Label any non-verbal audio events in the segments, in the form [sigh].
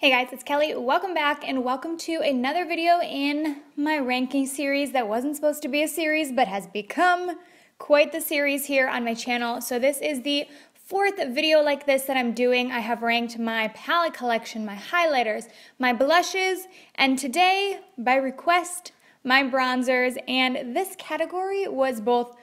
Hey guys, it's Kelly. Welcome back and welcome to another video in my ranking series that wasn't supposed to be a series but has become quite the series here on my channel. So this is the fourth video like this that I'm doing. I have ranked my palette collection, my highlighters, my blushes, and today, by request, my bronzers. And this category was both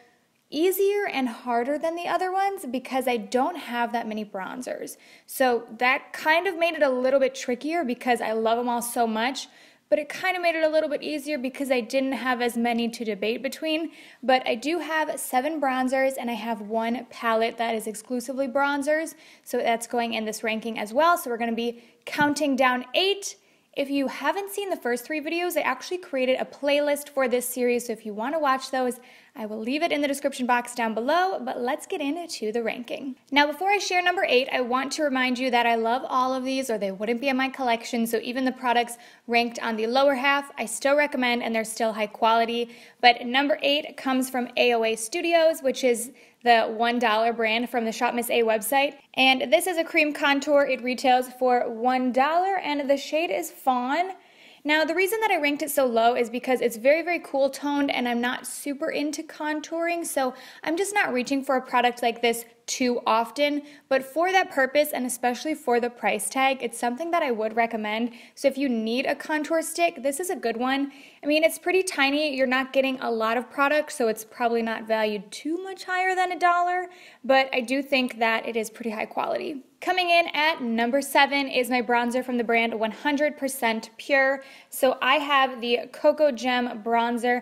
easier and harder than the other ones because I don't have that many bronzers. So that kind of made it a little bit trickier because I love them all so much, but it kind of made it a little bit easier because I didn't have as many to debate between. But I do have seven bronzers and I have one palette that is exclusively bronzers. So that's going in this ranking as well. So we're going to be counting down eight if you haven't seen the first three videos, I actually created a playlist for this series, so if you want to watch those, I will leave it in the description box down below, but let's get into the ranking. Now, before I share number eight, I want to remind you that I love all of these or they wouldn't be in my collection, so even the products ranked on the lower half, I still recommend and they're still high quality. But number eight comes from AOA Studios, which is the $1 brand from the Shop Miss A website. And this is a cream contour. It retails for $1 and the shade is Fawn. Now, the reason that I ranked it so low is because it's very, very cool toned and I'm not super into contouring, so I'm just not reaching for a product like this too often. But for that purpose, and especially for the price tag, it's something that I would recommend. So if you need a contour stick, this is a good one. I mean, it's pretty tiny. You're not getting a lot of product, so it's probably not valued too much higher than a dollar, but I do think that it is pretty high quality. Coming in at number seven is my bronzer from the brand 100% Pure. So I have the Cocoa Gem bronzer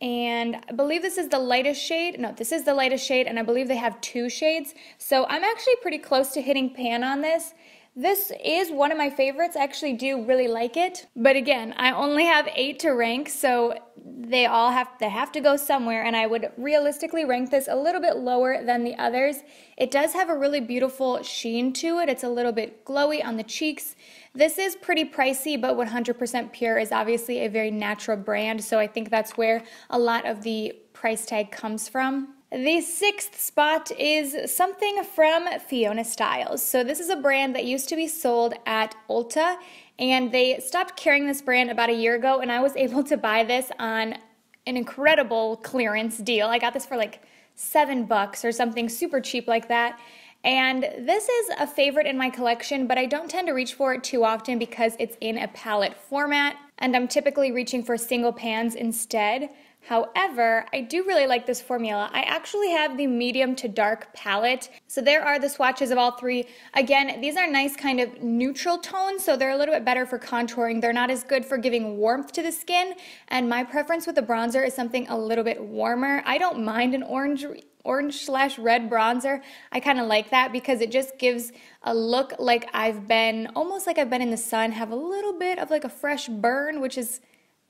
and I believe this is the lightest shade. No, this is the lightest shade, and I believe they have two shades. So I'm actually pretty close to hitting pan on this. This is one of my favorites. I actually do really like it. But again, I only have eight to rank, so they all have they have to go somewhere and I would realistically rank this a little bit lower than the others. It does have a really beautiful sheen to it. It's a little bit glowy on the cheeks. This is pretty pricey, but 100% Pure is obviously a very natural brand, so I think that's where a lot of the price tag comes from. The sixth spot is something from Fiona Stiles. So this is a brand that used to be sold at Ulta and they stopped carrying this brand about a year ago and I was [laughs] able to buy this on an incredible clearance deal. I got this for like seven bucks or something super cheap like that. And this is a favorite in my collection, but I don't tend to reach for it too often because it's in a palette format and I'm typically reaching for single pans instead. However, I do really like this formula. I actually have the medium to dark palette. So there are the swatches of all three. Again, these are nice kind of neutral tones, so they're a little bit better for contouring. They're not as good for giving warmth to the skin, and my preference with the bronzer is something a little bit warmer. I don't mind an orange orange slash red bronzer. I kind of like that because it just gives a look like I've been, almost like I've been in the sun, have a little bit of like a fresh burn, which is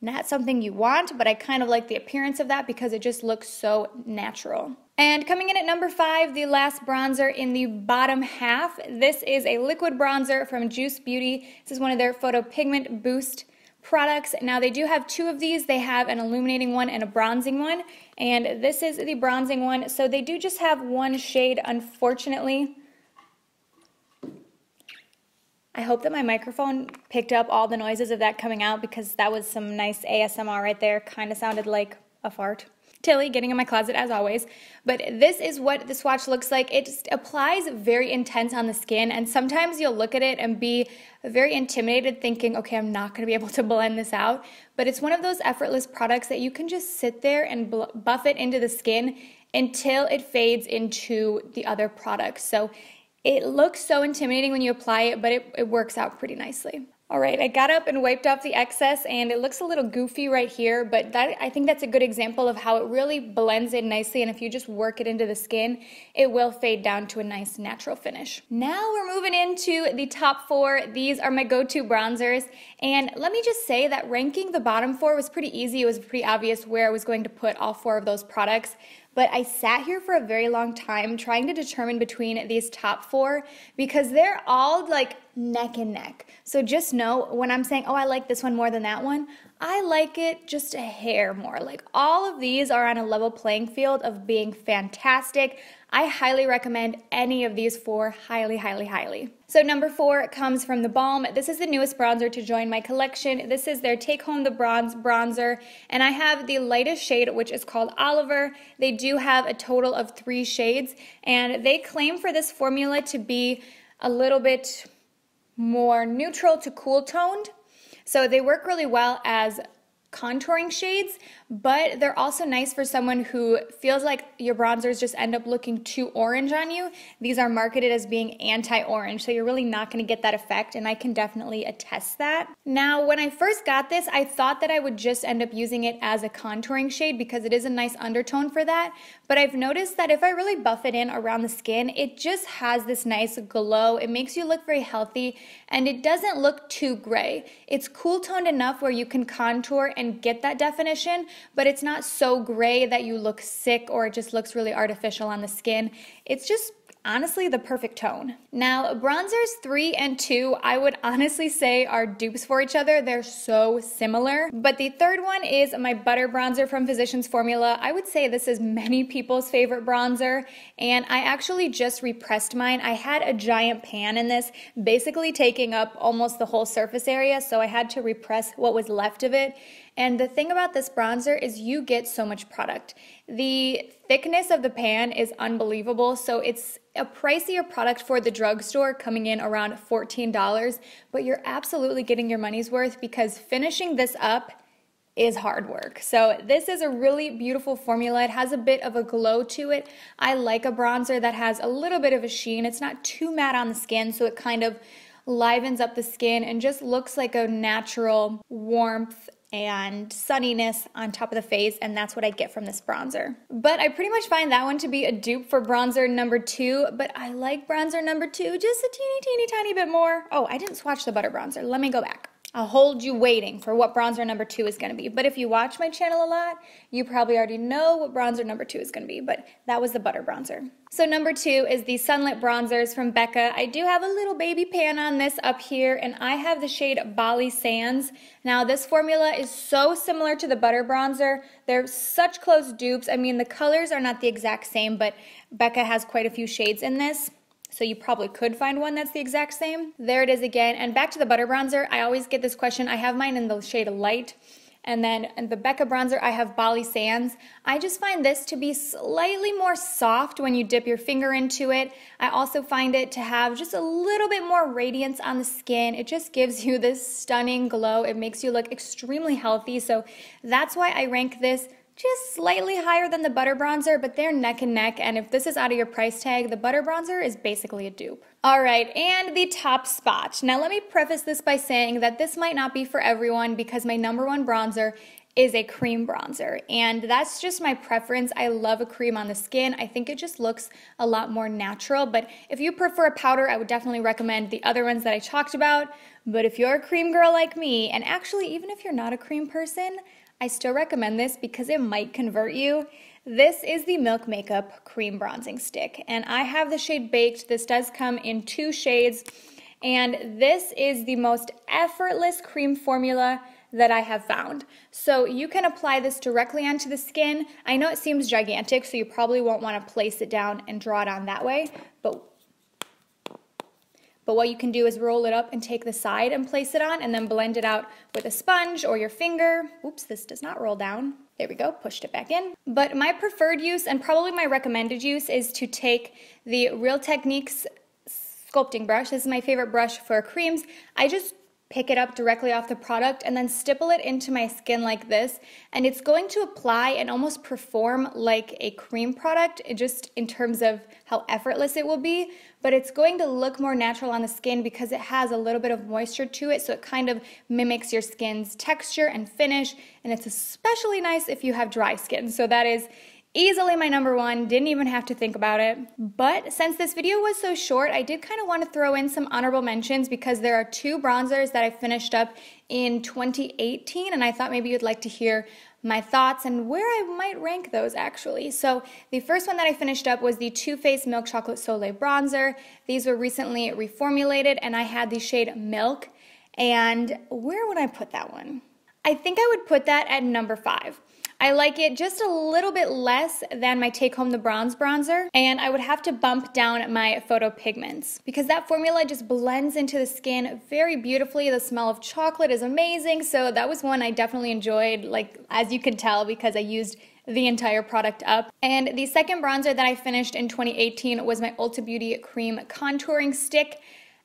not something you want, but I kind of like the appearance of that because it just looks so natural. And coming in at number five, the last bronzer in the bottom half. This is a liquid bronzer from Juice Beauty. This is one of their Photo Pigment Boost products. Now they do have two of these. They have an illuminating one and a bronzing one. And this is the bronzing one. So they do just have one shade, unfortunately. I hope that my microphone picked up all the noises of that coming out because that was some nice ASMR right there. Kind of sounded like a fart. Tilly getting in my closet as always. But this is what the swatch looks like. It applies very intense on the skin and sometimes you'll look at it and be very intimidated thinking, okay, I'm not going to be able to blend this out. But it's one of those effortless products that you can just sit there and buff it into the skin until it fades into the other products. So it looks so intimidating when you apply it, but it, it works out pretty nicely. All right, I got up and wiped off the excess and it looks a little goofy right here, but that I think that's a good example of how it really blends in nicely and if you just work it into the skin, it will fade down to a nice natural finish. Now we're moving into the top four. These are my go-to bronzers and let me just say that ranking the bottom four was pretty easy. It was pretty obvious where I was going to put all four of those products but I sat here for a very long time trying to determine between these top four because they're all like neck and neck. So just know when I'm saying, oh, I like this one more than that one, I like it just a hair more. Like all of these are on a level playing field of being fantastic. I highly recommend any of these four, highly, highly, highly. So number four comes from the Balm. This is the newest bronzer to join my collection. This is their Take Home the Bronze bronzer, and I have the lightest shade, which is called Oliver. They do have a total of three shades, and they claim for this formula to be a little bit more neutral to cool toned. So they work really well as contouring shades, but they're also nice for someone who feels like your bronzers just end up looking too orange on you. These are marketed as being anti-orange, so you're really not gonna get that effect, and I can definitely attest that. Now, when I first got this, I thought that I would just end up using it as a contouring shade because it is a nice undertone for that, but I've noticed that if I really buff it in around the skin, it just has this nice glow. It makes you look very healthy, and it doesn't look too gray. It's cool toned enough where you can contour and get that definition, but it's not so gray that you look sick or it just looks really artificial on the skin. It's just honestly the perfect tone. Now, bronzers 3 and 2, I would honestly say are dupes for each other. They're so similar. But the third one is my Butter Bronzer from Physicians Formula. I would say this is many people's favorite bronzer, and I actually just repressed mine. I had a giant pan in this, basically taking up almost the whole surface area, so I had to repress what was left of it. And the thing about this bronzer is you get so much product. The thickness of the pan is unbelievable, so it's a pricier product for the drugstore coming in around $14, but you're absolutely getting your money's worth because finishing this up is hard work. So this is a really beautiful formula. It has a bit of a glow to it. I like a bronzer that has a little bit of a sheen. It's not too matte on the skin, so it kind of livens up the skin and just looks like a natural warmth and sunniness on top of the face, and that's what I get from this bronzer. But I pretty much find that one to be a dupe for bronzer number two, but I like bronzer number two just a teeny, teeny, tiny bit more. Oh, I didn't swatch the butter bronzer. Let me go back. I'll hold you waiting for what bronzer number two is going to be. But if you watch my channel a lot, you probably already know what bronzer number two is going to be, but that was the butter bronzer. So number two is the Sunlit Bronzers from Becca. I do have a little baby pan on this up here, and I have the shade Bali Sands. Now this formula is so similar to the butter bronzer. They're such close dupes. I mean, the colors are not the exact same, but Becca has quite a few shades in this so you probably could find one that's the exact same. There it is again. And back to the butter bronzer, I always get this question. I have mine in the shade of light. And then in the Becca bronzer, I have Bali Sands. I just find this to be slightly more soft when you dip your finger into it. I also find it to have just a little bit more radiance on the skin. It just gives you this stunning glow. It makes you look extremely healthy. So that's why I rank this just slightly higher than the butter bronzer, but they're neck and neck. And if this is out of your price tag, the butter bronzer is basically a dupe. All right, and the top spot. Now let me preface this by saying that this might not be for everyone because my number one bronzer is a cream bronzer. And that's just my preference. I love a cream on the skin. I think it just looks a lot more natural. But if you prefer a powder, I would definitely recommend the other ones that I talked about. But if you're a cream girl like me, and actually, even if you're not a cream person, I still recommend this because it might convert you. This is the Milk Makeup Cream Bronzing Stick, and I have the shade Baked. This does come in two shades, and this is the most effortless cream formula that I have found. So you can apply this directly onto the skin. I know it seems gigantic, so you probably won't want to place it down and draw it on that way, but but what you can do is roll it up and take the side and place it on and then blend it out with a sponge or your finger. Oops, this does not roll down. There we go, pushed it back in. But my preferred use and probably my recommended use is to take the Real Techniques sculpting brush. This is my favorite brush for creams. I just pick it up directly off the product and then stipple it into my skin like this. And it's going to apply and almost perform like a cream product just in terms of how effortless it will be. But it's going to look more natural on the skin because it has a little bit of moisture to it. So it kind of mimics your skin's texture and finish. And it's especially nice if you have dry skin. So that is Easily my number one, didn't even have to think about it. But since this video was so short, I did kind of want to throw in some honorable mentions because there are two bronzers that I finished up in 2018 and I thought maybe you'd like to hear my thoughts and where I might rank those actually. So the first one that I finished up was the Too Faced Milk Chocolate Soleil Bronzer. These were recently reformulated and I had the shade Milk. And where would I put that one? I think I would put that at number five. I like it just a little bit less than my Take Home the Bronze bronzer, and I would have to bump down my photo pigments because that formula just blends into the skin very beautifully. The smell of chocolate is amazing, so that was one I definitely enjoyed, like as you can tell because I used the entire product up. And the second bronzer that I finished in 2018 was my Ulta Beauty Cream Contouring Stick.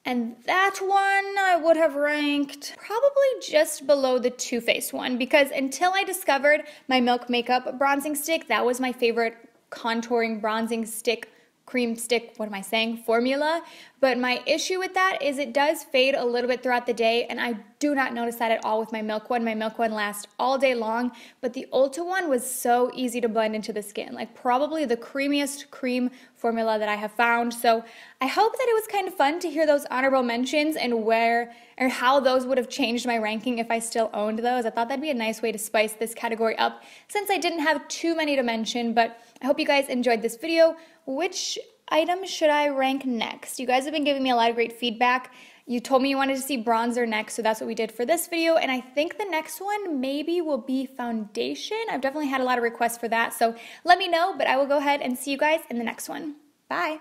And that one I would have ranked probably just below the Too Faced one because until I discovered my Milk Makeup bronzing stick, that was my favorite contouring bronzing stick cream stick, what am I saying, formula. But my issue with that is it does fade a little bit throughout the day, and I do not notice that at all with my Milk one. My Milk one lasts all day long, but the Ulta one was so easy to blend into the skin. Like probably the creamiest cream formula that I have found. So I hope that it was kind of fun to hear those honorable mentions and where or how those would have changed my ranking if I still owned those. I thought that'd be a nice way to spice this category up since I didn't have too many to mention, but I hope you guys enjoyed this video. Which item should I rank next? You guys have been giving me a lot of great feedback. You told me you wanted to see bronzer next, so that's what we did for this video. And I think the next one maybe will be foundation. I've definitely had a lot of requests for that, so let me know, but I will go ahead and see you guys in the next one. Bye.